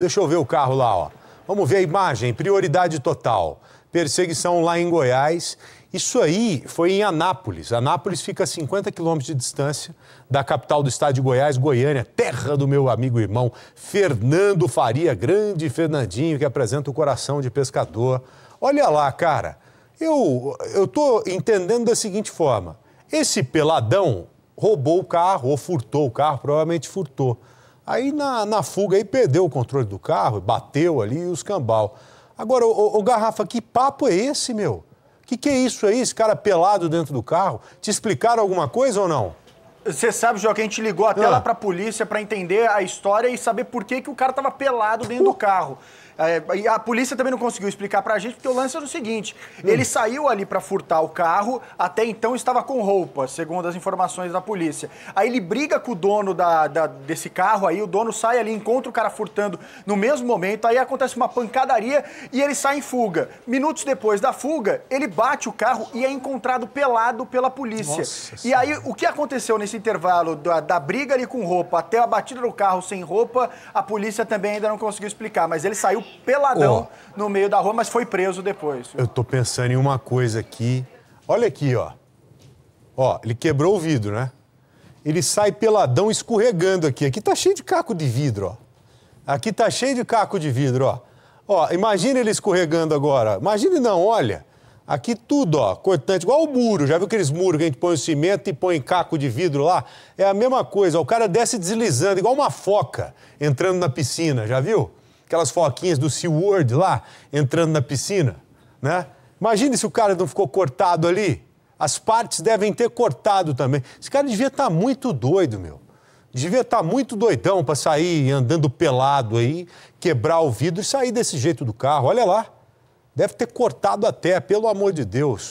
Deixa eu ver o carro lá, ó. Vamos ver a imagem, prioridade total. Perseguição lá em Goiás. Isso aí foi em Anápolis. Anápolis fica a 50 quilômetros de distância da capital do estado de Goiás, Goiânia, terra do meu amigo e irmão Fernando Faria, grande Fernandinho, que apresenta o coração de pescador. Olha lá, cara, eu, eu tô entendendo da seguinte forma: esse peladão roubou o carro ou furtou o carro, provavelmente furtou. Aí na, na fuga aí perdeu o controle do carro, bateu ali os cambal. Agora, o, o Garrafa, que papo é esse, meu? Que que é isso aí, esse cara pelado dentro do carro? Te explicaram alguma coisa ou não? Você sabe, João, que a gente ligou até ah. lá pra polícia para entender a história e saber por que, que o cara tava pelado dentro uh. do carro. É, e a polícia também não conseguiu explicar pra gente, porque o lance era o seguinte: hum. ele saiu ali para furtar o carro, até então estava com roupa, segundo as informações da polícia. Aí ele briga com o dono da, da, desse carro, aí o dono sai ali, encontra o cara furtando no mesmo momento, aí acontece uma pancadaria e ele sai em fuga. Minutos depois da fuga, ele bate o carro e é encontrado pelado pela polícia. Nossa e aí, o que aconteceu nesse intervalo da, da briga ali com roupa até a batida do carro sem roupa, a polícia também ainda não conseguiu explicar, mas ele saiu peladão oh. no meio da rua, mas foi preso depois. Eu tô pensando em uma coisa aqui. Olha aqui, ó. Ó, ele quebrou o vidro, né? Ele sai peladão escorregando aqui. Aqui tá cheio de caco de vidro, ó. Aqui tá cheio de caco de vidro, ó. Ó, imagina ele escorregando agora. Imagine não, olha. Aqui tudo, ó, cortante, igual o muro. Já viu aqueles muros que a gente põe o cimento e põe caco de vidro lá? É a mesma coisa. O cara desce deslizando, igual uma foca entrando na piscina, já viu? aquelas foquinhas do SeaWorld lá, entrando na piscina, né? Imagine se o cara não ficou cortado ali. As partes devem ter cortado também. Esse cara devia estar tá muito doido, meu. Devia estar tá muito doidão para sair andando pelado aí, quebrar o vidro e sair desse jeito do carro. Olha lá. Deve ter cortado até, pelo amor de Deus.